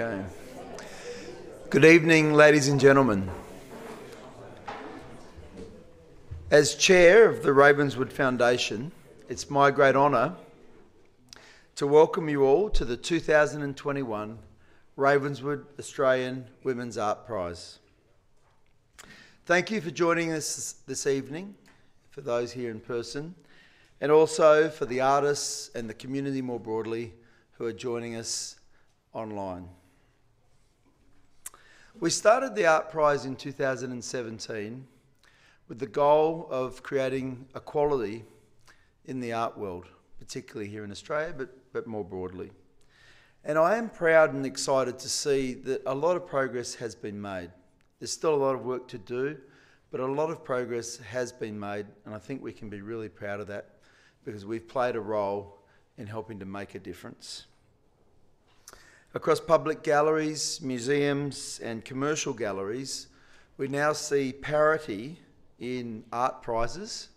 Okay. Good evening, ladies and gentlemen. As chair of the Ravenswood Foundation, it's my great honour to welcome you all to the 2021 Ravenswood Australian Women's Art Prize. Thank you for joining us this evening, for those here in person, and also for the artists and the community more broadly who are joining us online. We started the Art Prize in 2017 with the goal of creating equality in the art world, particularly here in Australia, but, but more broadly. And I am proud and excited to see that a lot of progress has been made. There's still a lot of work to do, but a lot of progress has been made, and I think we can be really proud of that because we've played a role in helping to make a difference. Across public galleries, museums, and commercial galleries, we now see parity in art prizes.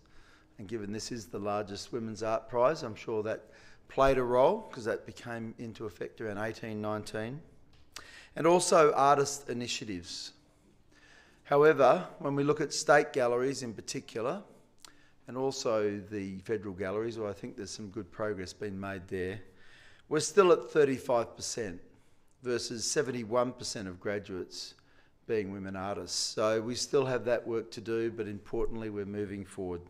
And given this is the largest women's art prize, I'm sure that played a role because that became into effect around 1819. And also artist initiatives. However, when we look at state galleries in particular, and also the federal galleries, where I think there's some good progress being made there, we're still at 35% versus 71% of graduates being women artists. So we still have that work to do, but importantly, we're moving forward.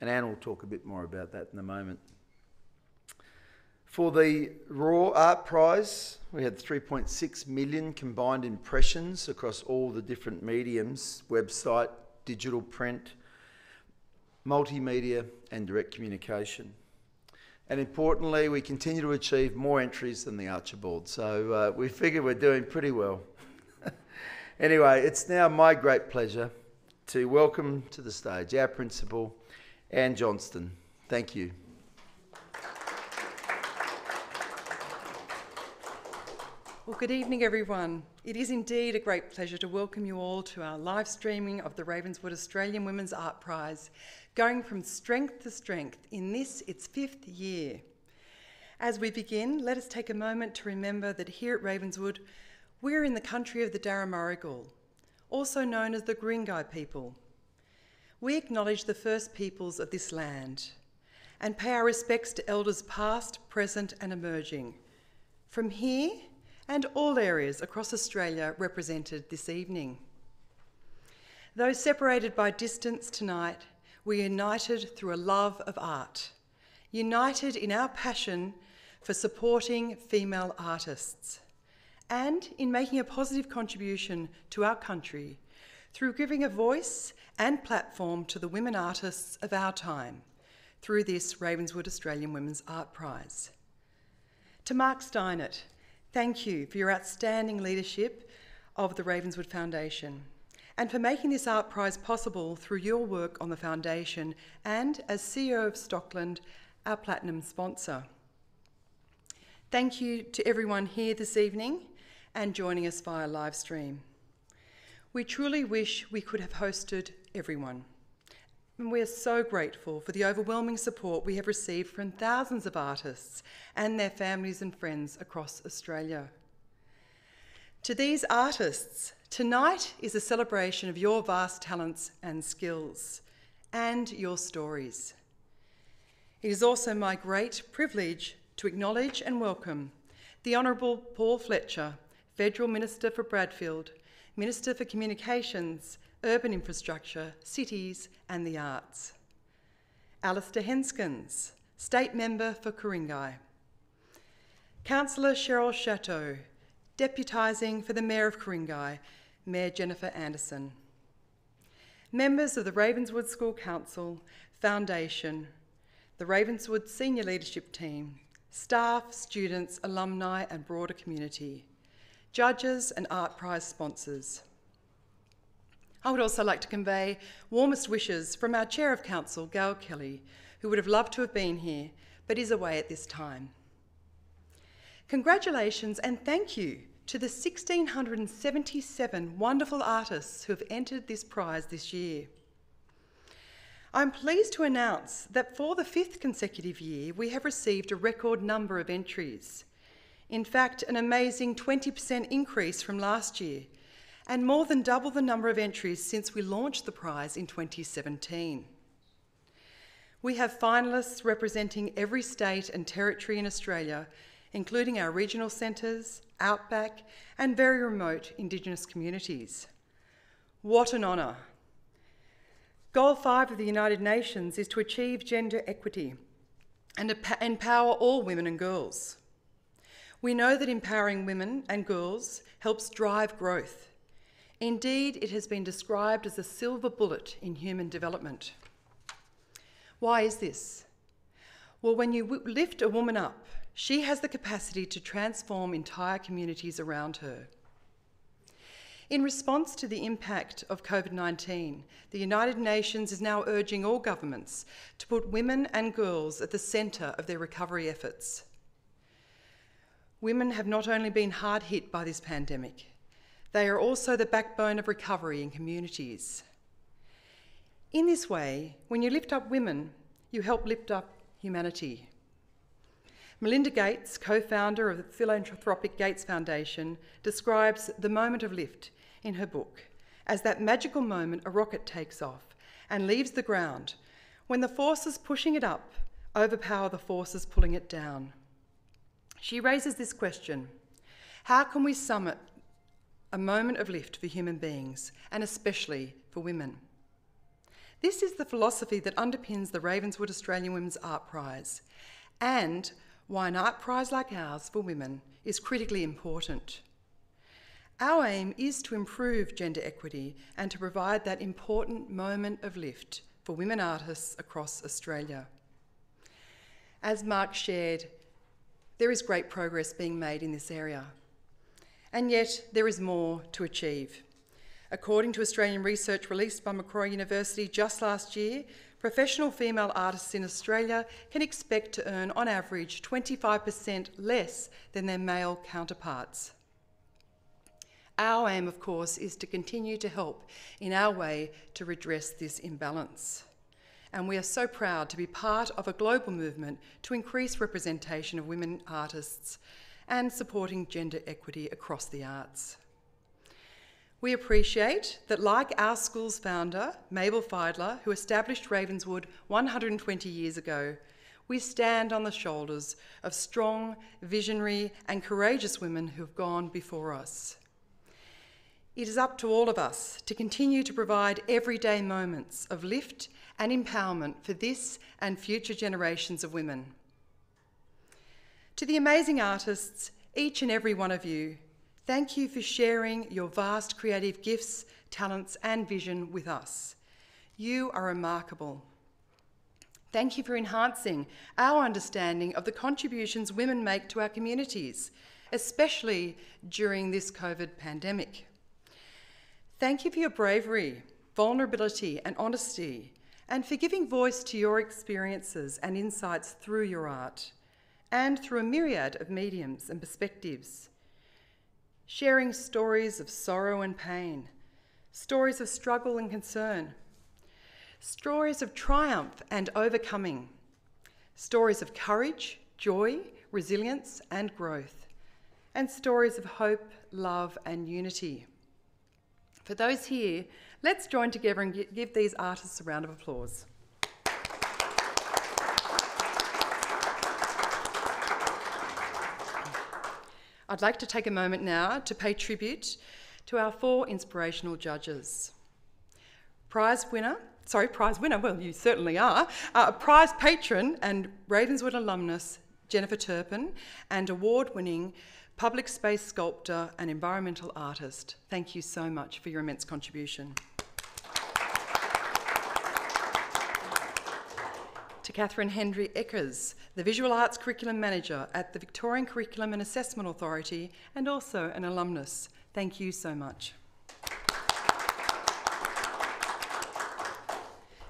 And Anne will talk a bit more about that in a moment. For the Raw Art Prize, we had 3.6 million combined impressions across all the different mediums website, digital print, multimedia, and direct communication. And importantly, we continue to achieve more entries than the Archibald. So uh, we figure we're doing pretty well. anyway, it's now my great pleasure to welcome to the stage our principal, Anne Johnston. Thank you. Well, good evening, everyone. It is indeed a great pleasure to welcome you all to our live streaming of the Ravenswood Australian Women's Art Prize going from strength to strength in this, its fifth year. As we begin, let us take a moment to remember that here at Ravenswood, we're in the country of the Darramurrugal, also known as the Guringai people. We acknowledge the first peoples of this land and pay our respects to elders past, present, and emerging from here and all areas across Australia represented this evening. Though separated by distance tonight, we're united through a love of art, united in our passion for supporting female artists, and in making a positive contribution to our country through giving a voice and platform to the women artists of our time through this Ravenswood Australian Women's Art Prize. To Mark Steinert, thank you for your outstanding leadership of the Ravenswood Foundation and for making this art prize possible through your work on the foundation and as CEO of Stockland, our platinum sponsor. Thank you to everyone here this evening and joining us via live stream. We truly wish we could have hosted everyone. And we are so grateful for the overwhelming support we have received from thousands of artists and their families and friends across Australia. To these artists, Tonight is a celebration of your vast talents and skills and your stories. It is also my great privilege to acknowledge and welcome the Honourable Paul Fletcher, Federal Minister for Bradfield, Minister for Communications, Urban Infrastructure, Cities and the Arts. Alister Henskens, State Member for Ku-ring-gai. Councillor Cheryl Szatow, deputising for the Mayor of Ku-ring-gai Mayor Jennifer Anderson. Members of the Ravenswood School Council, Foundation, the Ravenswood Senior Leadership Team, staff, students, alumni, and broader community, judges, and Art Prize sponsors. I would also like to convey warmest wishes from our Chair of Council, Gail Kelly, who would have loved to have been here but is away at this time. Congratulations and thank you to the 1,677 wonderful artists who have entered this prize this year. I'm pleased to announce that for the fifth consecutive year, we have received a record number of entries, In fact, an amazing 20% increase from last year, and more than double the number of entries since we launched the prize in 2017. We have finalists representing every state and territory in Australia, including our regional centres, outback, and very remote Indigenous communities. What an honour! Goal 5 of the United Nations is to achieve gender equity and empower all women and girls. We know that empowering women and girls helps drive growth. Indeed, it has been described as a silver bullet in human development. Why is this? Well, when you lift a woman up, she has the capacity to transform entire communities around her. In response to the impact of COVID 19, the United Nations is now urging all governments to put women and girls at the centre of their recovery efforts. Women have not only been hard hit by this pandemic, they are also the backbone of recovery in communities. In this way, when you lift up women, you help lift up humanity. Melinda Gates, co founder of the philanthropic Gates Foundation, describes the moment of lift in her book as that magical moment a rocket takes off and leaves the ground when the forces pushing it up overpower the forces pulling it down. She raises this question How can we summit a moment of lift for human beings, and especially for women? This is the philosophy that underpins the Ravenswood Australian Women's Art Prize, and why an art prize like ours for women is critically important. Our aim is to improve gender equity and to provide that important moment of lift for women artists across Australia. As Mark shared, there is great progress being made in this area. And yet, there is more to achieve. According to Australian research released by Macquarie University just last year, professional female artists in Australia can expect to earn, on average, 25% less than their male counterparts. Our aim, of course, is to continue to help in our way to redress this imbalance and we are so proud to be part of a global movement to increase representation of women artists and supporting gender equity across the arts. We appreciate that, like our school's founder, Mabel Fidler, who established Ravenswood 120 years ago, we stand on the shoulders of strong, visionary, and courageous women who have gone before us. It is up to all of us to continue to provide everyday moments of lift and empowerment for this and future generations of women. To the amazing artists, each and every one of you, thank you for sharing your vast creative gifts, talents, and vision with us. You are remarkable. Thank you for enhancing our understanding of the contributions women make to our communities, especially during this COVID pandemic. Thank you for your bravery, vulnerability, and honesty, and for giving voice to your experiences and insights through your art and through a myriad of mediums and perspectives. Sharing stories of sorrow and pain, stories of struggle and concern, stories of triumph and overcoming, stories of courage, joy, resilience, and growth, and stories of hope, love, and unity. For those here, let's join together and give these artists a round of applause. I'd like to take a moment now to pay tribute to our four inspirational judges. Prize winner, sorry, prize winner, well, you certainly are, uh, prize patron and Ravenswood alumnus Jennifer Turpin, and award winning public space sculptor and environmental artist. Thank you so much for your immense contribution. To Catherine Hendry Eckers, the Visual Arts Curriculum Manager at the Victorian Curriculum and Assessment Authority and also an alumnus. Thank you so much.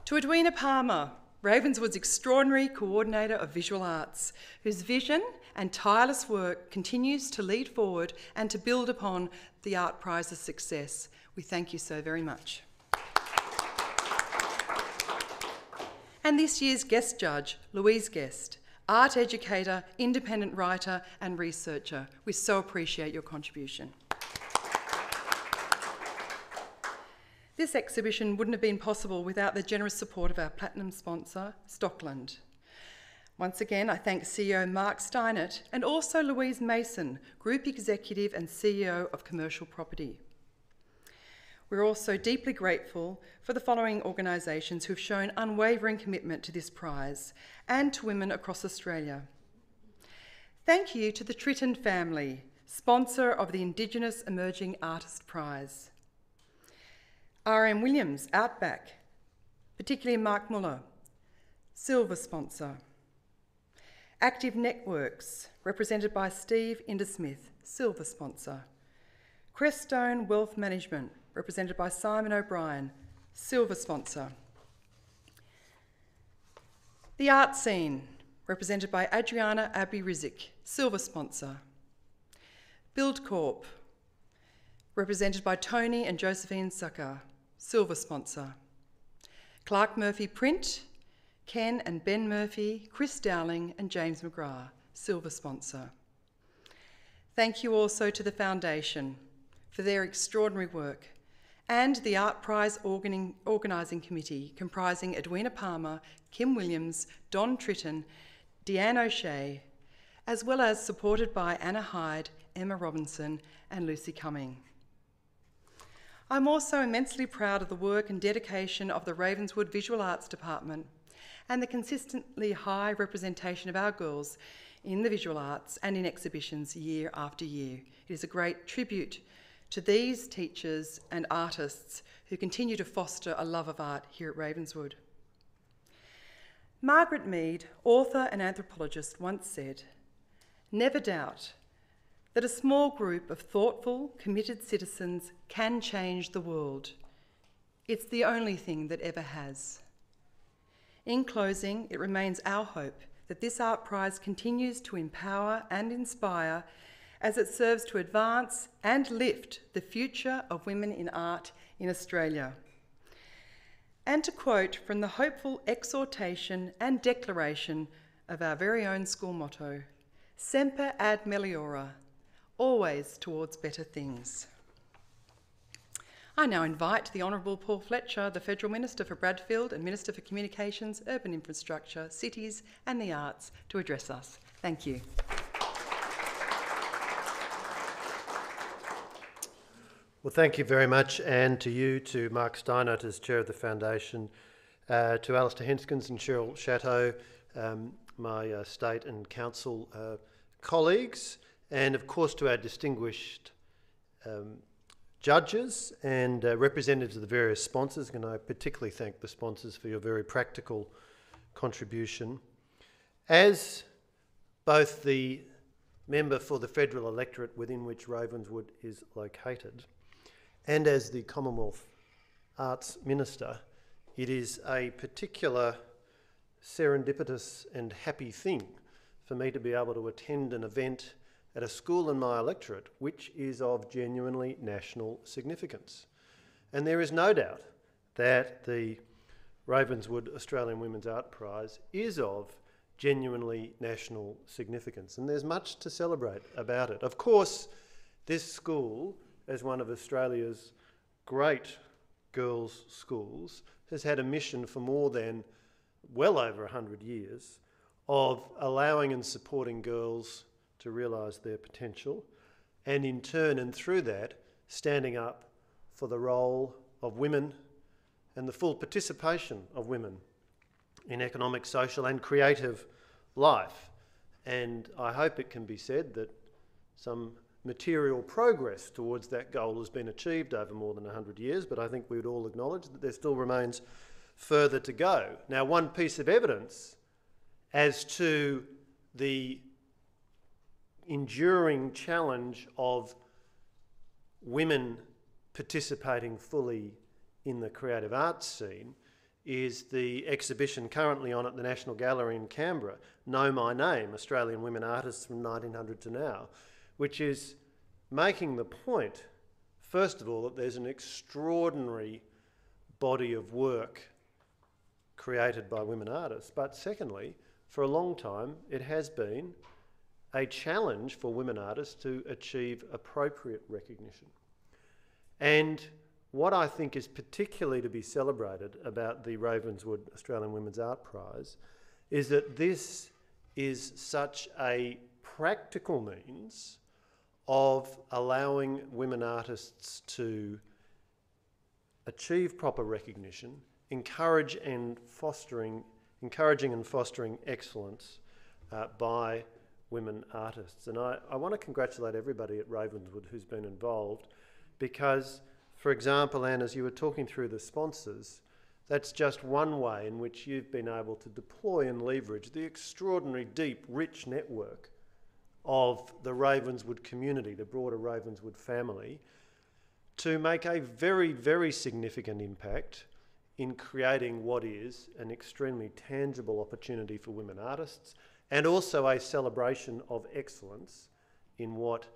to Edwina Palmer, Ravenswood's extraordinary coordinator of visual arts, whose vision and tireless work continues to lead forward and to build upon the Art Prize's success. We thank you so very much. And this year's guest judge, Louise Guest, art educator, independent writer, and researcher. We so appreciate your contribution. This exhibition wouldn't have been possible without the generous support of our platinum sponsor, Stockland. Once again, I thank CEO Mark Steinert and also Louise Mason, Group Executive and CEO of Commercial Property. We're also deeply grateful for the following organisations who've shown unwavering commitment to this prize and to women across Australia. Thank you to the Tritton family, sponsor of the Indigenous Emerging Artist Prize. RM Williams, Outback, particularly Mark Muller, silver sponsor. Active Networks, represented by Steve Indersmith, silver sponsor. Crestone Wealth Management, represented by Simon O'Brien, silver sponsor. The Art Scene, represented by Adriana Abbey Rizik, silver sponsor. Buildcorp, represented by Tony and Josephine Sukkar, silver sponsor. Clark Murphy Print, Ken and Ben Murphy, Chris Dowling, and James McGrath, silver sponsor. Thank you also to the Foundation for their extraordinary work and the Art Prize Organising Committee comprising Edwina Palmer, Kim Williams, Don Tritton, Deanne O'Shea, as well as supported by Anna Hyde, Emma Robinson, and Lucy Cumming. I'm also immensely proud of the work and dedication of the Ravenswood Visual Arts Department and the consistently high representation of our girls in the visual arts and in exhibitions year after year. It is a great tribute to these teachers and artists who continue to foster a love of art here at Ravenswood. Margaret Mead, author and anthropologist, once said, Never doubt that a small group of thoughtful, committed citizens can change the world. It's the only thing that ever has. In closing, it remains our hope that this Art Prize continues to empower and inspire as it serves to advance and lift the future of women in art in Australia. And to quote from the hopeful exhortation and declaration of our very own school motto, Semper ad meliora, always towards better things. I now invite the Honourable Paul Fletcher, the Federal Minister for Bradfield and Minister for Communications, Urban Infrastructure, Cities and the Arts, to address us. Thank you. Well, thank you very much, and to you, to Mark Steinert as Chair of the Foundation, uh, to Alister Henskens and Cheryl Szatow, um, my uh, state and council uh, colleagues, and of course to our distinguished um, judges and uh, representatives of the various sponsors. And I particularly thank the sponsors for your very practical contribution. As both the member for the federal electorate within which Ravenswood is located, and as the Commonwealth Arts Minister, it is a particular serendipitous and happy thing for me to be able to attend an event at a school in my electorate which is of genuinely national significance. And there is no doubt that the Ravenswood Australian Women's Art Prize is of genuinely national significance, and there's much to celebrate about it. Of course, this school, as one of Australia's great girls' schools, has had a mission for more than well over 100 years of allowing and supporting girls to realise their potential, and in turn and through that, standing up for the role of women and the full participation of women in economic, social, and creative life. And I hope it can be said that some material progress towards that goal has been achieved over more than 100 years, but I think we would all acknowledge that there still remains further to go. Now, one piece of evidence as to the enduring challenge of women participating fully in the creative arts scene is the exhibition currently on at the National Gallery in Canberra, Know My Name Australian Women Artists from 1900 to Now, which is making the point, first of all, that there's an extraordinary body of work created by women artists, but secondly, for a long time, it has been a challenge for women artists to achieve appropriate recognition. And what I think is particularly to be celebrated about the Ravenswood Australian Women's Art Prize is that this is such a practical means of allowing women artists to achieve proper recognition, encourage and fostering, encouraging and fostering excellence uh, by women artists. And I, I want to congratulate everybody at Ravenswood who's been involved because, for example, Anne, as you were talking through the sponsors, that's just one way in which you've been able to deploy and leverage the extraordinary, deep, rich network of the Ravenswood community, the broader Ravenswood family, to make a very, very significant impact in creating what is an extremely tangible opportunity for women artists and also a celebration of excellence in what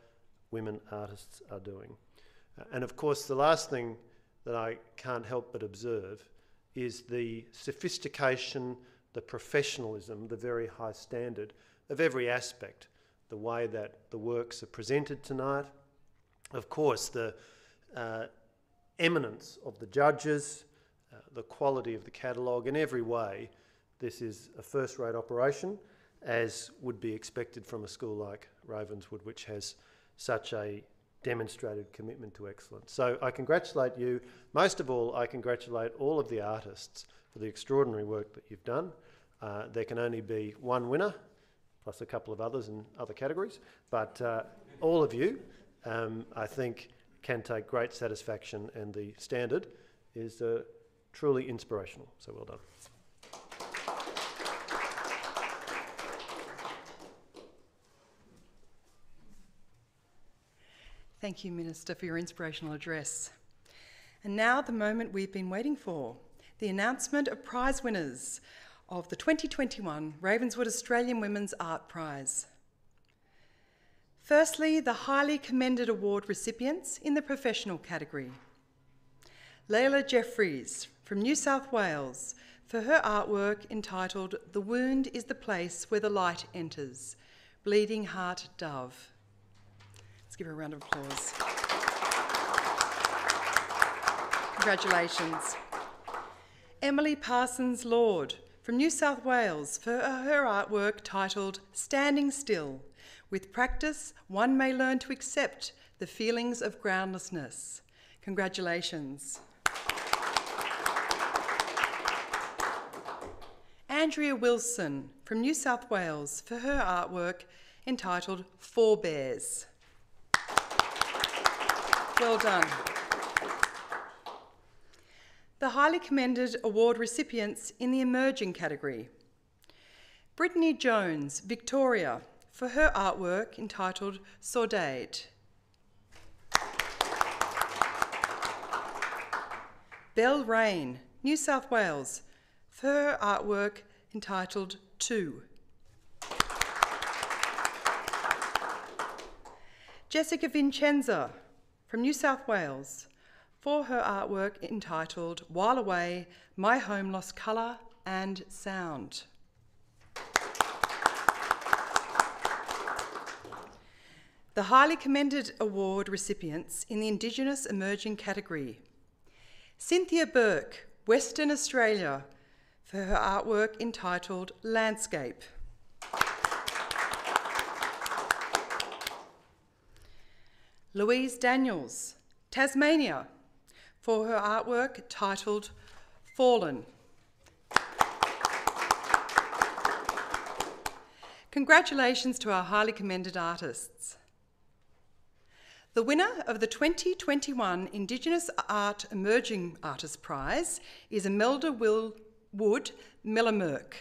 women artists are doing. Uh, and of course, the last thing that I can't help but observe is the sophistication, the professionalism, the very high standard of every aspect. The way that the works are presented tonight, of course, the uh, eminence of the judges, uh, the quality of the catalogue, in every way, this is a first rate operation as would be expected from a school like Ravenswood, which has such a demonstrated commitment to excellence. So I congratulate you. Most of all, I congratulate all of the artists for the extraordinary work that you've done. Uh, there can only be one winner, plus a couple of others in other categories, but uh, all of you, um, I think, can take great satisfaction, and the standard is uh, truly inspirational. So well done. Thank you, Minister, for your inspirational address. And now, the moment we've been waiting for the announcement of prize winners of the 2021 Ravenswood Australian Women's Art Prize. Firstly, the highly commended award recipients in the professional category. Layla Jeffries from New South Wales for her artwork entitled The Wound is the Place Where the Light Enters, Bleeding Heart Dove. Let's give her a round of applause. Congratulations. Emily Parsons Lord from New South Wales for her artwork titled Standing Still. With practice, one may learn to accept the feelings of groundlessness. Congratulations. Andrea Wilson from New South Wales for her artwork entitled Forebears. Well done. The highly commended award recipients in the emerging category. Brittany Jones, Victoria, for her artwork entitled Sordate. Belle Rain, New South Wales, for her artwork entitled Two. Jessica Vincenza, from New South Wales for her artwork entitled While Away My Home Lost Colour and Sound. The highly commended award recipients in the Indigenous Emerging category Cynthia Burke, Western Australia, for her artwork entitled Landscape. Louise Daniels, Tasmania, for her artwork titled Fallen. Congratulations to our highly commended artists. The winner of the 2021 Indigenous Art Emerging Artist Prize is Imelda Will Wood Millamerk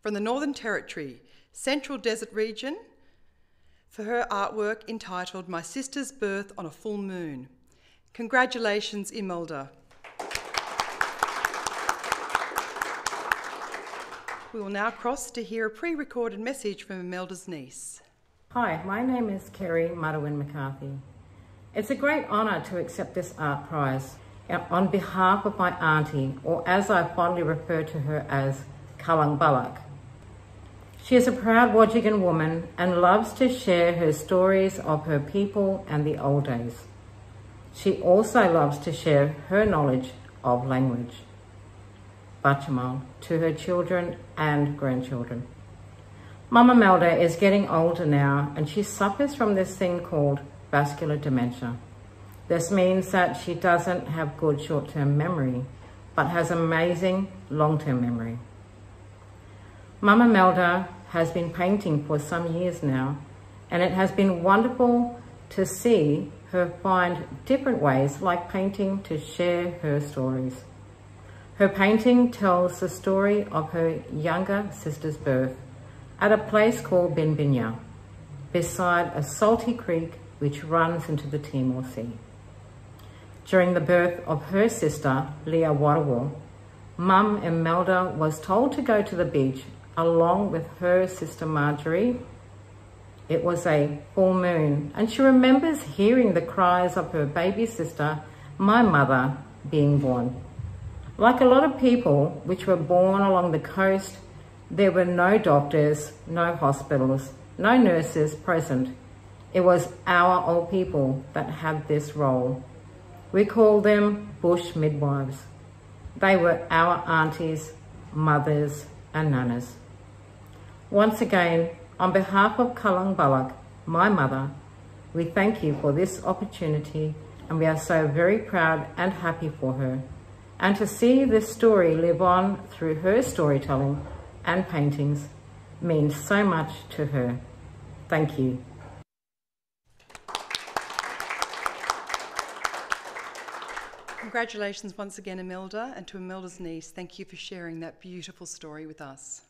from the Northern Territory, Central Desert Region, for her artwork entitled My Sister's Birth on a Full Moon. Congratulations, Imelda. We will now cross to hear a pre recorded message from Imelda's niece. Hi, my name is Kerry Madawin McCarthy. It's a great honour to accept this art prize uh, on behalf of my auntie, or as I fondly refer to her as Kalang Balak. She is a proud Wajigan woman and loves to share her stories of her people and the old days. She also loves to share her knowledge of language, Bachamal, to her children and grandchildren. Mama Melda is getting older now and she suffers from this thing called vascular dementia. This means that she doesn't have good short-term memory, but has amazing long-term memory. Mama Melda has been painting for some years now, and it has been wonderful to see her find different ways like painting to share her stories. Her painting tells the story of her younger sister's birth at a place called Binbinya, beside a salty creek which runs into the Timor Sea. During the birth of her sister, Leah Warawa, Mum Imelda was told to go to the beach along with her sister Marjorie. It was a full moon, and she remembers hearing the cries of her baby sister, my mother, being born. Like a lot of people which were born along the coast, there were no doctors, no hospitals, no nurses present. It was our old people that had this role. We called them bush midwives. They were our aunties, mothers, and nanas. Once again, on behalf of Kalang Balak, my mother, we thank you for this opportunity and we are so very proud and happy for her. And to see this story live on through her storytelling and paintings means so much to her. Thank you. Congratulations once again, Imelda, and to Imelda's niece, thank you for sharing that beautiful story with us.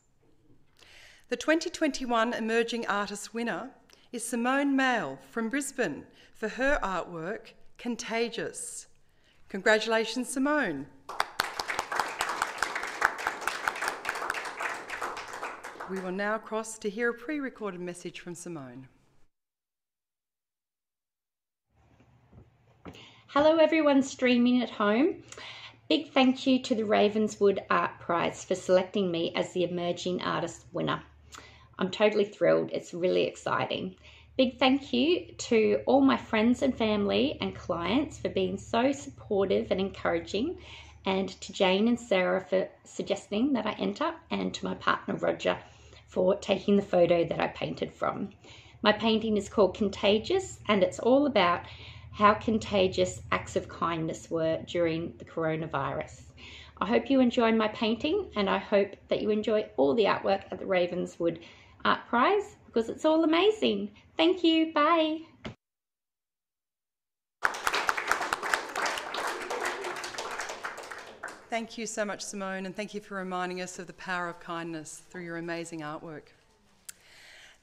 The 2021 Emerging Artist winner is Simone Mail from Brisbane for her artwork, Contagious. Congratulations, Simone. We will now cross to hear a pre recorded message from Simone. Hello, everyone streaming at home. Big thank you to the Ravenswood Art Prize for selecting me as the Emerging Artist winner. I'm totally thrilled, it's really exciting. Big thank you to all my friends and family and clients for being so supportive and encouraging, and to Jane and Sarah for suggesting that I enter, and to my partner Roger for taking the photo that I painted from. My painting is called Contagious and it's all about how contagious acts of kindness were during the coronavirus. I hope you enjoy my painting and I hope that you enjoy all the artwork at the Ravenswood Art Prize because it's all amazing. Thank you. Bye. Thank you so much, Simone, and thank you for reminding us of the power of kindness through your amazing artwork.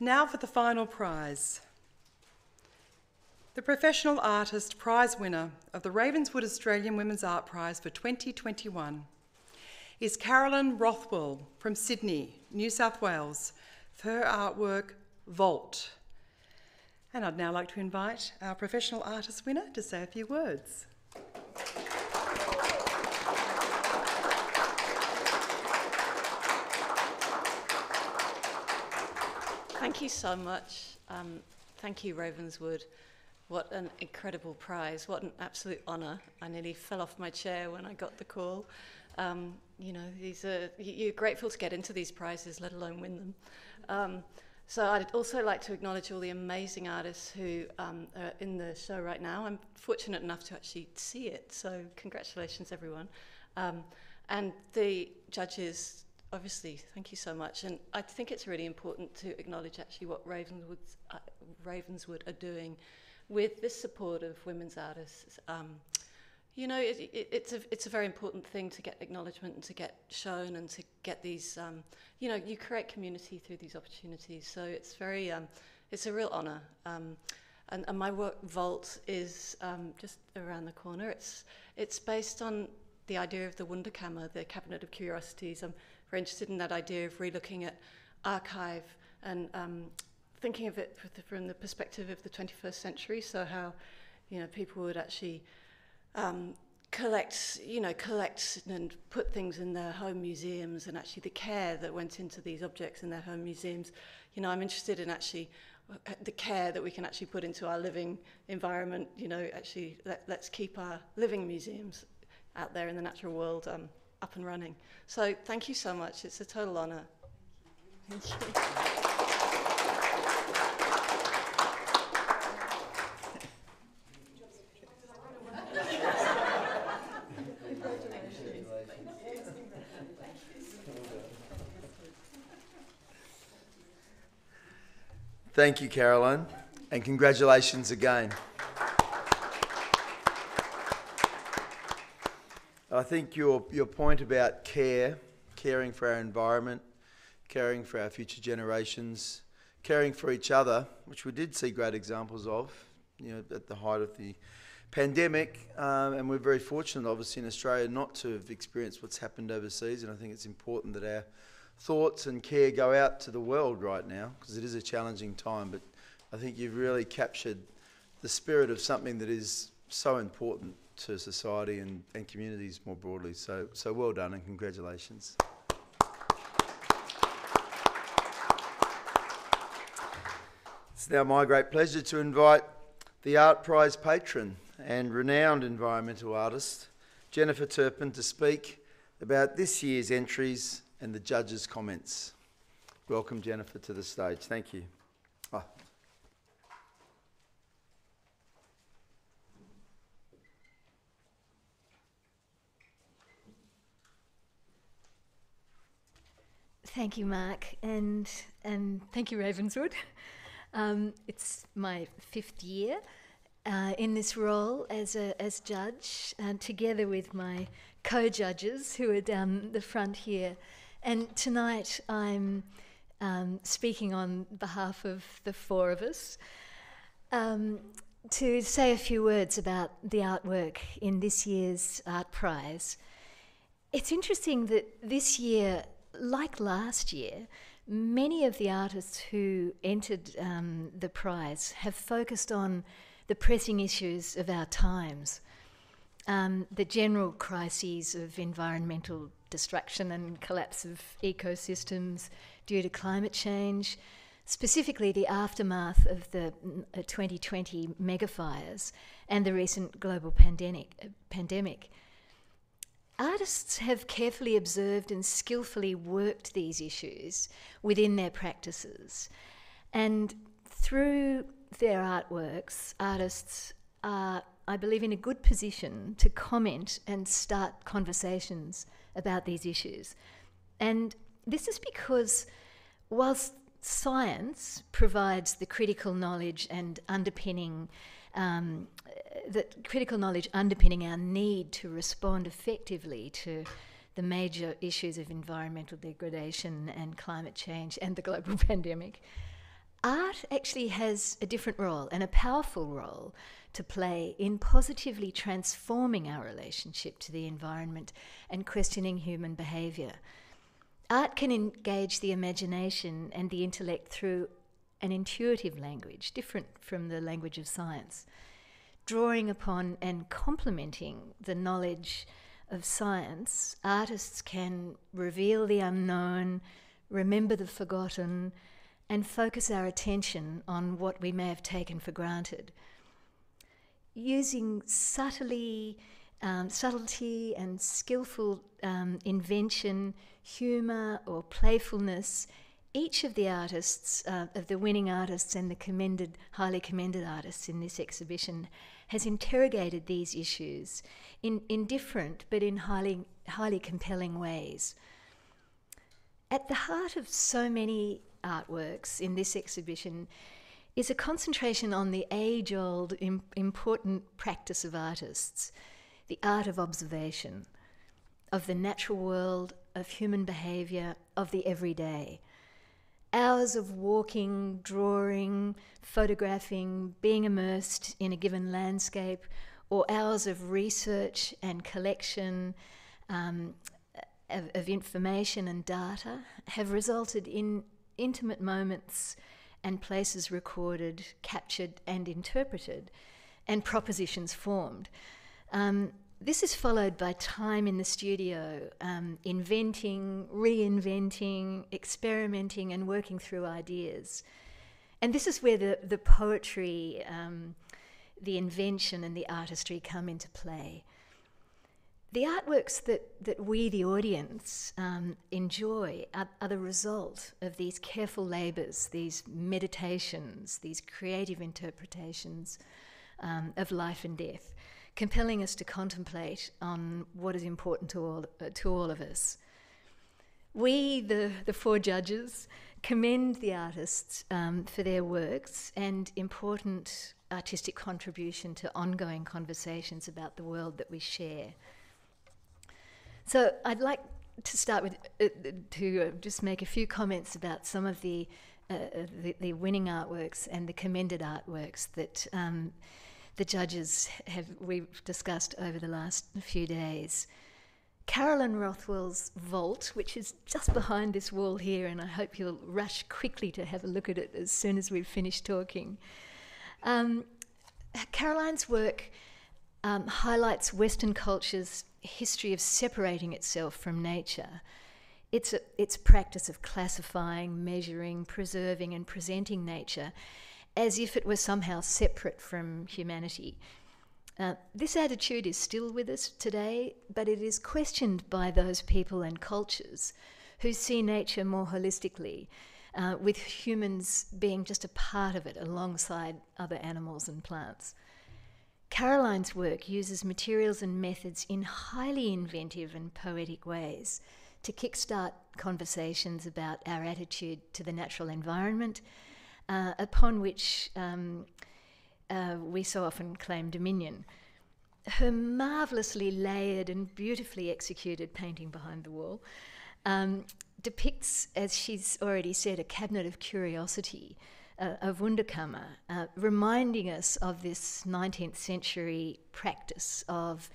Now for the final prize. The Professional Artist Prize winner of the Ravenswood Australian Women's Art Prize for 2021 is Caroline Rothwell from Sydney, New South Wales, her artwork Vault. And I'd now like to invite our Professional Artist winner to say a few words. Thank you so much. Um, thank you, Ravenswood. What an incredible prize. What an absolute honour. I nearly fell off my chair when I got the call. Um, you know, these are, you're grateful to get into these prizes, let alone win them. Um, so I'd also like to acknowledge all the amazing artists who um, are in the show right now. I'm fortunate enough to actually see it, so congratulations, everyone. Um, and the judges, obviously, thank you so much. And I think it's really important to acknowledge actually what Ravenswood, uh, Ravenswood are doing with this support of women's artists. Um, you know, it, it, it's a it's a very important thing to get acknowledgement and to get shown and to get these. Um, you know, you create community through these opportunities, so it's very um, it's a real honour. Um, and, and my work Vault is um, just around the corner. It's it's based on the idea of the Wunderkammer, the Cabinet of Curiosities. I'm very interested in that idea of relooking at archive and um, thinking of it from the perspective of the 21st century. So how you know people would actually um, collect, you know, collect and put things in their home museums and actually the care that went into these objects in their home museums. You know, I'm interested in actually uh, the care that we can actually put into our living environment. You know, actually let, let's keep our living museums out there in the natural world um, up and running. So thank you so much. It's a total honour. Thank you. Thank you, Caroline, and congratulations again. I think your, your point about care, caring for our environment, caring for our future generations, caring for each other, which we did see great examples of, you know, at the height of the pandemic, um, and we're very fortunate, obviously, in Australia not to have experienced what's happened overseas, and I think it's important that our thoughts and care go out to the world right now because it is a challenging time. But I think you've really captured the spirit of something that is so important to society and, and communities more broadly. So, so well done and congratulations. It's now my great pleasure to invite the Art Prize patron and renowned environmental artist, Jennifer Turpin, to speak about this year's entries and the judges' comments. Welcome, Jennifer, to the stage. Thank you. Oh. Thank you, Mark, and and thank you, Ravenswood. Um, it's my fifth year uh, in this role as a as judge, uh, together with my co-judges who are down the front here. And tonight I'm um, speaking on behalf of the four of us um, to say a few words about the artwork in this year's Art Prize. It's interesting that this year, like last year, many of the artists who entered um, the prize have focused on the pressing issues of our times. Um, the general crises of environmental destruction and collapse of ecosystems due to climate change, specifically the aftermath of the 2020 uh, megafires and the recent global pandemic. Pandemic. Artists have carefully observed and skillfully worked these issues within their practices. And through their artworks, artists are I believe, in a good position to comment and start conversations about these issues. And this is because, whilst science provides the critical knowledge and underpinning, um, that critical knowledge underpinning our need to respond effectively to the major issues of environmental degradation and climate change and the global pandemic, art actually has a different role and a powerful role to play in positively transforming our relationship to the environment and questioning human behaviour. Art can engage the imagination and the intellect through an intuitive language, different from the language of science, drawing upon and complementing the knowledge of science, artists can reveal the unknown, remember the forgotten, and focus our attention on what we may have taken for granted using subtly, um, subtlety and skillful um, invention, humour or playfulness, each of the artists, uh, of the winning artists and the commended, highly commended artists in this exhibition, has interrogated these issues in, in different but in highly, highly compelling ways. At the heart of so many artworks in this exhibition is a concentration on the age old Im- important practice of artists, the art of observation, of the natural world, of human behaviour, of the everyday. Hours of walking, drawing, photographing, being immersed in a given landscape, or hours of research and collection um, of, of information and data have resulted in intimate moments and places recorded, captured, and interpreted, and propositions formed. Um, this is followed by time in the studio, um, inventing, reinventing, experimenting, and working through ideas. And this is where the, the poetry, um, the invention, and the artistry come into play. The artworks that, that we, the audience, um, enjoy are, are the result of these careful labours, these meditations, these creative interpretations um, of life and death compelling us to contemplate on what is important to all, uh, to all of us. We, the, the four judges, commend the artists um, for their works and important artistic contribution to ongoing conversations about the world that we share. So I'd like to start with uh, to uh, just make a few comments about some of the, uh, uh the, the winning artworks and the commended artworks that um, the judges have we've discussed over the last few days. Caroline Rothwell's vault, which is just behind this wall here, and I hope you'll rush quickly to have a look at it as soon as we've finished talking. Um, Caroline's work um, highlights Western culture's history of separating itself from nature. It's a, its practice of classifying, measuring, preserving, and presenting nature as if it were somehow separate from humanity. Uh, this attitude is still with us today, but it is questioned by those people and cultures who see nature more holistically, uh, with humans being just a part of it alongside other animals and plants. Caroline's work uses materials and methods in highly inventive and poetic ways to kickstart conversations about our attitude to the natural environment uh, upon which um, uh, we so often claim dominion. Her marvellously layered and beautifully executed painting behind the wall um, depicts, as she's already said, a cabinet of curiosity, a Wunderkammer, uh, reminding us of this 19th century practice of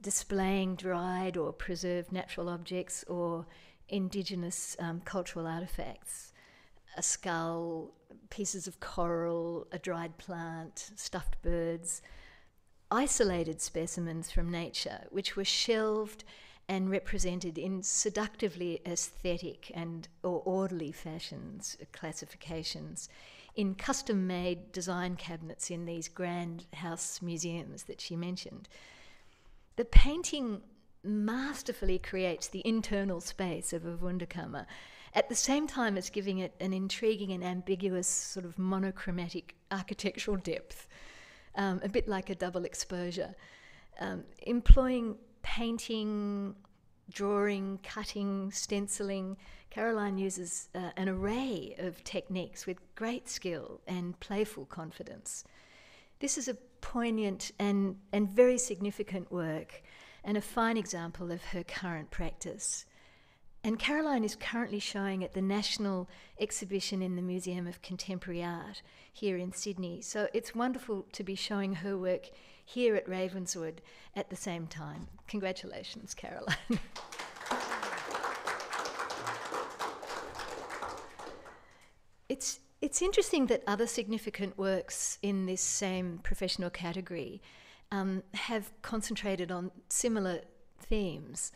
displaying dried or preserved natural objects or indigenous um, cultural artifacts. A skull, pieces of coral, a dried plant, stuffed birds, isolated specimens from nature, which were shelved and represented in seductively aesthetic and or orderly fashions, uh, classifications, in custom-made design cabinets in these grand house museums that she mentioned. The painting masterfully creates the internal space of a Wunderkammer at the same time as giving it an intriguing and ambiguous sort of monochromatic architectural depth, um, a bit like a double exposure, um, employing painting, drawing, cutting, stenciling. Caroline uses uh, an array of techniques with great skill and playful confidence. This is a poignant and, and very significant work and a fine example of her current practice. And Caroline is currently showing at the National Exhibition in the Museum of Contemporary Art here in Sydney. So it's wonderful to be showing her work here at Ravenswood at the same time. Congratulations, Caroline. it's, it's interesting that other significant works in this same professional category um, have concentrated on similar themes.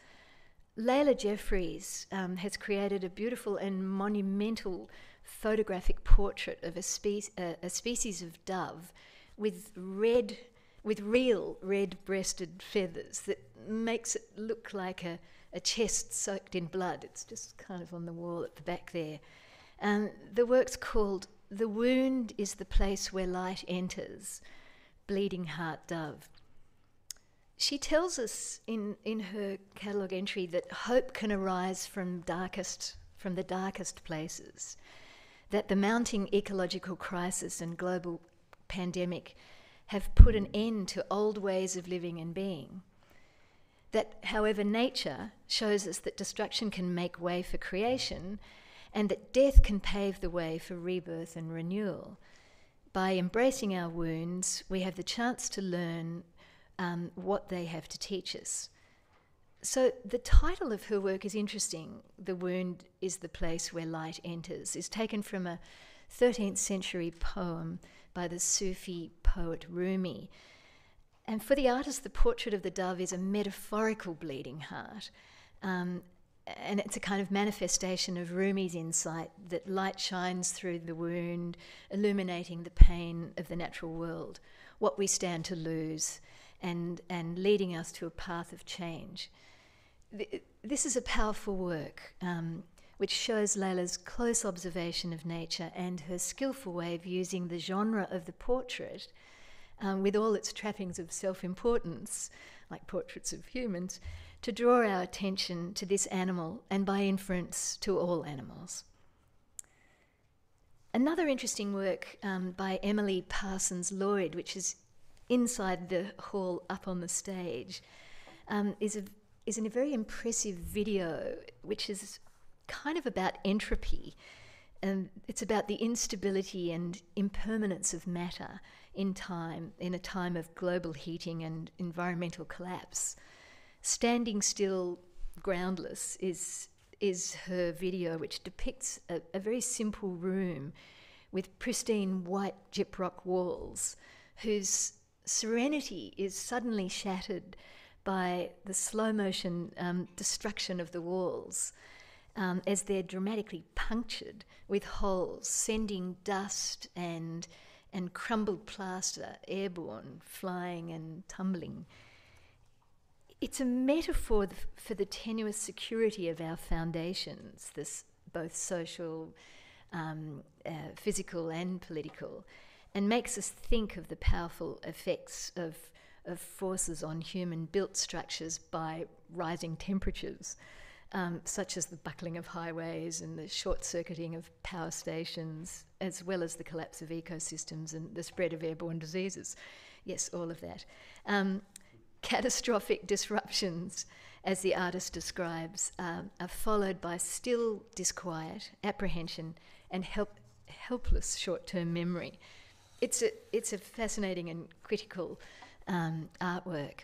Leila Jeffreys um, has created a beautiful and monumental photographic portrait of a, spe- uh, a species of dove with red, with real red-breasted feathers that makes it look like a, a chest soaked in blood. It's just kind of on the wall at the back there. And the work's called "The Wound is the Place Where Light Enters," Bleeding Heart Dove. She tells us in, in her catalogue entry that hope can arise from darkest from the darkest places, that the mounting ecological crisis and global pandemic have put an end to old ways of living and being. That, however, nature shows us that destruction can make way for creation and that death can pave the way for rebirth and renewal. By embracing our wounds, we have the chance to learn um, what they have to teach us. So the title of her work is interesting. The wound is the place where light enters, is taken from a 13th century poem by the Sufi poet Rumi. and for the artist, the portrait of the dove is a metaphorical bleeding heart. Um, and it's a kind of manifestation of Rumi's insight that light shines through the wound, illuminating the pain of the natural world, what we stand to lose, and, and leading us to a path of change. This is a powerful work um, which shows Leila's close observation of nature and her skillful way of using the genre of the portrait um, with all its trappings of self importance, like portraits of humans, to draw our attention to this animal and by inference to all animals. Another interesting work um, by Emily Parsons Lloyd, which is inside the hall up on the stage, um, is, a, is in a very impressive video, which is kind of about entropy. And it's about the instability and impermanence of matter in time, in a time of global heating and environmental collapse. Standing still, groundless, is, is her video, which depicts a, a very simple room with pristine white gyprock walls, whose serenity is suddenly shattered by the slow motion um, destruction of the walls. Um, as they're dramatically punctured with holes, sending dust and and crumbled plaster, airborne, flying and tumbling. It's a metaphor for the tenuous security of our foundations, this both social, um, uh, physical, and political, and makes us think of the powerful effects of, of forces on human built structures by rising temperatures um, such as the buckling of highways and the short circuiting of power stations, as well as the collapse of ecosystems and the spread of airborne diseases. Yes, all of that. Um, catastrophic disruptions, as the artist describes, um, are followed by still disquiet, apprehension, and help, helpless short term memory. It's a, it's a fascinating and critical um, artwork.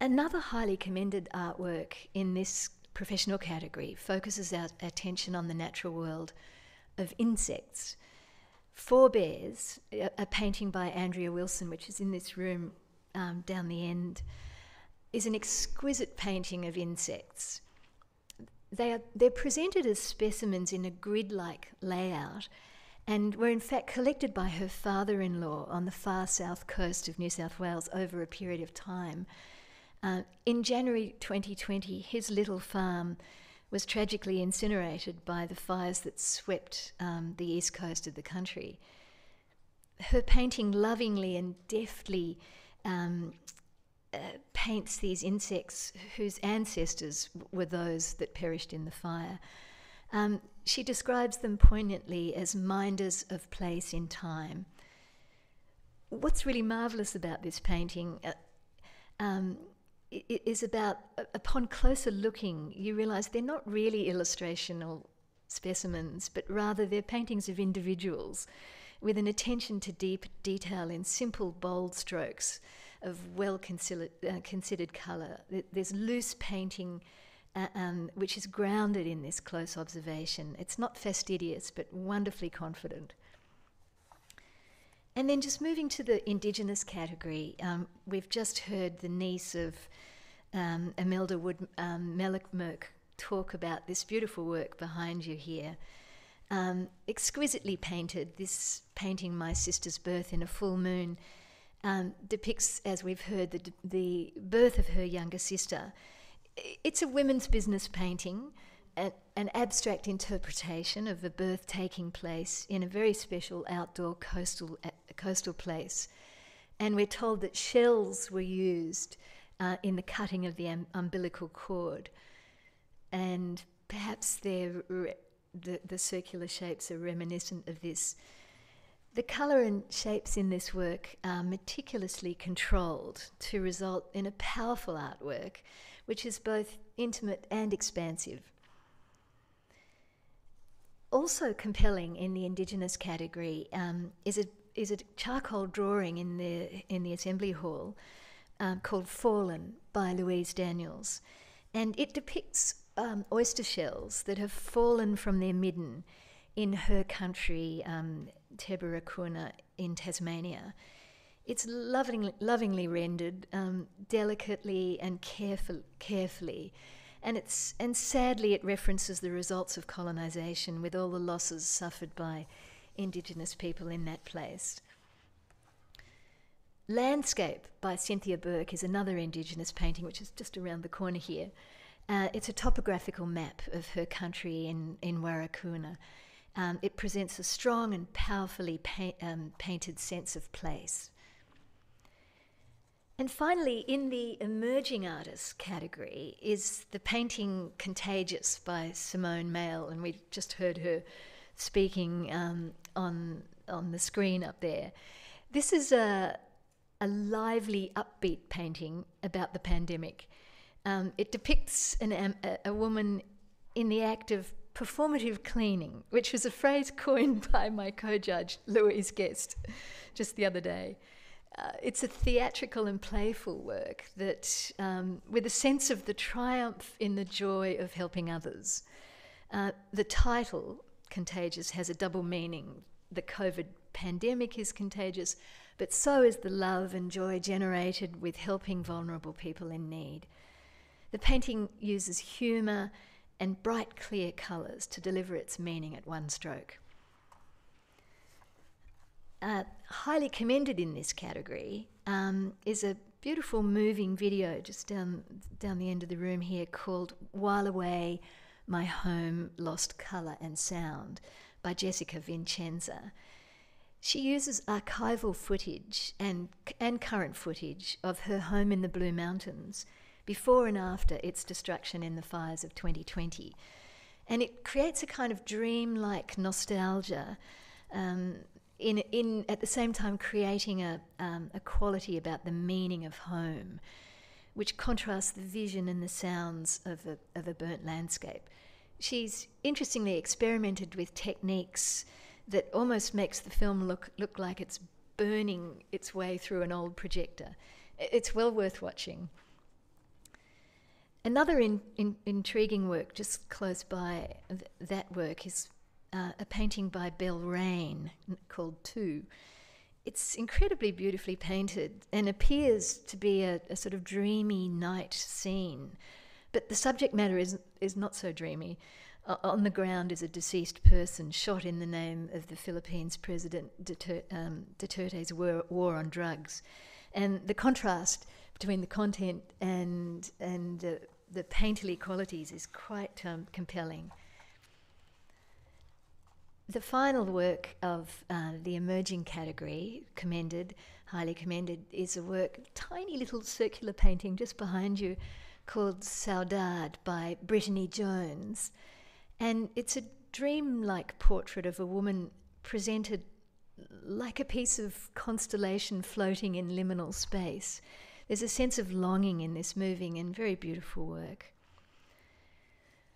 Another highly commended artwork in this professional category focuses our attention on the natural world of insects. Forebears, a painting by Andrea Wilson, which is in this room um, down the end, is an exquisite painting of insects. They are, they're presented as specimens in a grid like layout and were in fact collected by her father in law on the far south coast of New South Wales over a period of time uh, in January 2020, his little farm was tragically incinerated by the fires that swept um, the east coast of the country. Her painting lovingly and deftly um, uh, paints these insects whose ancestors were those that perished in the fire. Um, she describes them poignantly as minders of place in time. What's really marvellous about this painting, uh, um, is about, upon closer looking, you realize they're not really illustrational specimens, but rather they're paintings of individuals with an attention to deep detail in simple, bold strokes of well uh, considered colour. There's loose painting. Uh, um, which is grounded in this close observation. It's not fastidious, but wonderfully confident. And then just moving to the Indigenous category, um, we've just heard the niece of um, Imelda Wood um, talk about this beautiful work behind you here. Um, exquisitely painted, this painting, My Sister's Birth in a Full Moon, um, depicts, as we've heard, the, the birth of her younger sister. It's a women's business painting an abstract interpretation of the birth taking place in a very special outdoor coastal, uh, coastal place. And we're told that shells were used uh, in the cutting of the um, umbilical cord. And perhaps the, the circular shapes are reminiscent of this. The colour and shapes in this work are meticulously controlled to result in a powerful artwork, which is both intimate and expansive. Also compelling in the Indigenous category um, is, a, is a charcoal drawing in the, in the Assembly Hall um, called Fallen by Louise Daniels. And it depicts um, oyster shells that have fallen from their midden in her country, um, in Tasmania. It's lovingly, lovingly rendered, um, delicately and careful, carefully. And, it's, and sadly, it references the results of colonisation with all the losses suffered by Indigenous people in that place. Landscape by Cynthia Burke is another Indigenous painting, which is just around the corner here. Uh, it's a topographical map of her country in, in Warakurna. Um, it presents a strong and powerfully pa- um, painted sense of place. And finally, in the emerging artists category, is the painting Contagious by Simone Mail, and we just heard her speaking um, on, on the screen up there. This is a, a lively, upbeat painting about the pandemic. Um, it depicts an, a, a woman in the act of performative cleaning, which was a phrase coined by my co judge, Louise Guest, just the other day. Uh, it's a theatrical and playful work that, um, with a sense of the triumph in the joy of helping others. Uh, the title, Contagious, has a double meaning. The COVID pandemic is contagious, but so is the love and joy generated with helping vulnerable people in need. The painting uses humour and bright, clear colours to deliver its meaning at one stroke. Uh, highly commended in this category um, is a beautiful moving video just down down the end of the room here called "While Away, My Home Lost Colour and Sound" by Jessica Vincenza. She uses archival footage and and current footage of her home in the Blue Mountains before and after its destruction in the fires of 2020, and it creates a kind of dream-like nostalgia. Um, in, in at the same time creating a, um, a quality about the meaning of home, which contrasts the vision and the sounds of a, of a burnt landscape. She's interestingly experimented with techniques that almost makes the film look, look like it's burning its way through an old projector. It's well worth watching. Another in, in, intriguing work just close by th- that work is uh, a painting by Belle Rain called Two. It's incredibly beautifully painted and appears to be a, a, sort of dreamy night scene. But the subject matter is, is not so dreamy. Uh, on the ground is a deceased person shot in the name of the Philippines President Duter- um, Duterte's war, war, on drugs. And the contrast between the content and, and uh, the painterly qualities is quite um, compelling. The final work of uh, the emerging category, commended, highly commended, is a work, tiny little circular painting just behind you, called Saudade by Brittany Jones. And it's a dream-like portrait of a woman presented like a piece of constellation floating in liminal space. There's a sense of longing in this moving and very beautiful work.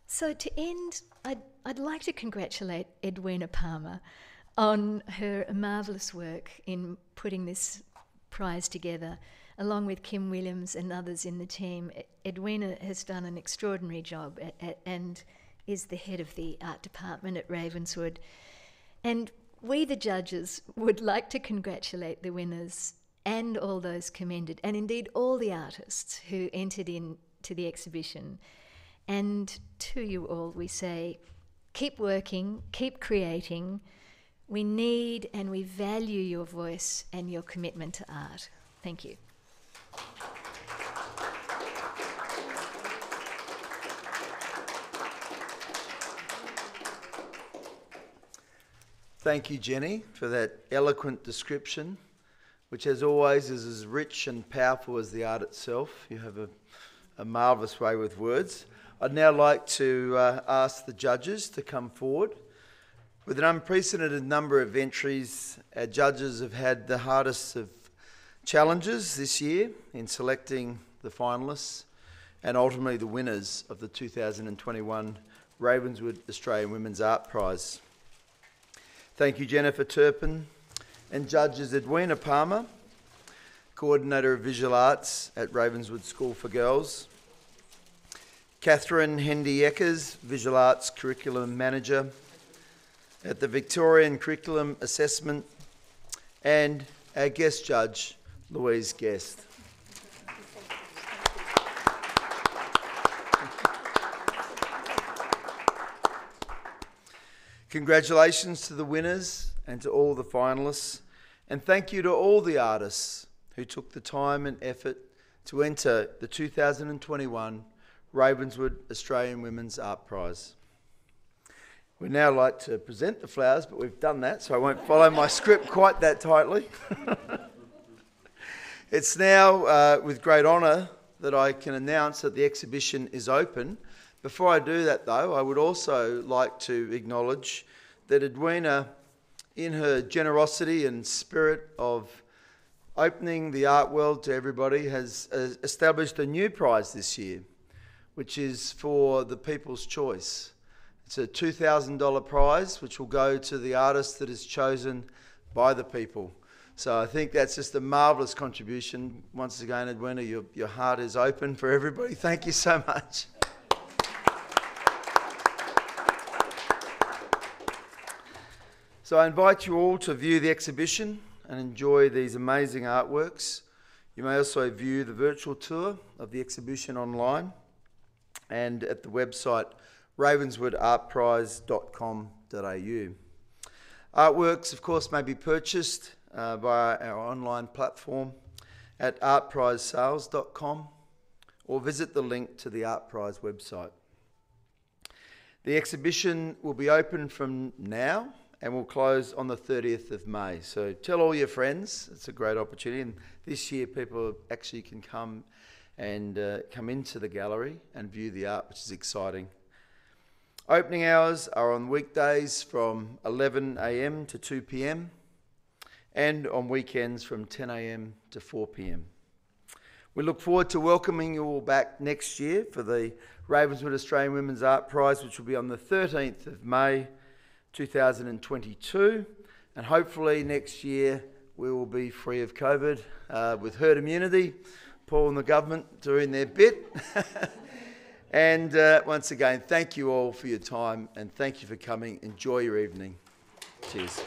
So, to end, I'd, I'd like to congratulate Edwina Palmer on her marvellous work in putting this prize together, along with Kim Williams and others in the team. Edwina has done an extraordinary job and is the head of the art department at Ravenswood. And we, the judges, would like to congratulate the winners and all those commended, and indeed all the artists who entered into the exhibition. And to you all, we say, keep working, keep creating. We need and we value your voice and your commitment to art. Thank you. Thank you, Jenny, for that eloquent description, which, as always, is as rich and powerful as the art itself. You have a, a marvellous way with words. I'd now like to uh, ask the judges to come forward. With an unprecedented number of entries, our judges have had the hardest of challenges this year in selecting the finalists and ultimately the winners of the 2021 Ravenswood Australian Women's Art Prize. Thank you, Jennifer Turpin, and judges Edwina Palmer, Coordinator of Visual Arts at Ravenswood School for Girls, Catherine Hendy Eckers, Visual Arts Curriculum Manager at the Victorian Curriculum Assessment, and our guest judge, Louise Guest. Congratulations to the winners and to all the finalists, and thank you to all the artists who took the time and effort to enter the 2021 Ravenswood Australian Women's Art Prize. We'd now like to present the flowers, but we've done that, so I won't follow my script quite that tightly. it's now uh, with great honour that I can announce that the exhibition is open before I do that, though, I would also like to acknowledge that Edwina, in her generosity and spirit of opening the art world to everybody, has uh, established a new prize this year, which is for the People's Choice. It's a $2,000 prize, which will go to the artist that is chosen by the people. So I think that's just a marvellous contribution. Once again, Edwina, your, your heart is open for everybody. Thank you so much. So I invite you all to view the exhibition and enjoy these amazing artworks. You may also view the virtual tour of the exhibition online and at the website ravenswoodartprize.com.au. Artworks, of course, may be purchased uh, via our online platform at artprizesales.com or visit the link to the Art Prize website. The exhibition will be open from now and we'll close on the 30th of May. So tell all your friends. It's a great opportunity. And this year, people actually can come and uh, come into the gallery and view the art, which is exciting. Opening hours are on weekdays from 11 a.m. to 2 p.m. and on weekends from 10 a.m. to 4 p.m. We look forward to welcoming you all back next year for the Ravenswood Australian Women's Art Prize, which will be on the 13th of May 2022. And hopefully next year we will be free of COVID uh, with herd immunity. Paul and the government doing their bit. and uh, once again, thank you all for your time and thank you for coming. Enjoy your evening. Cheers.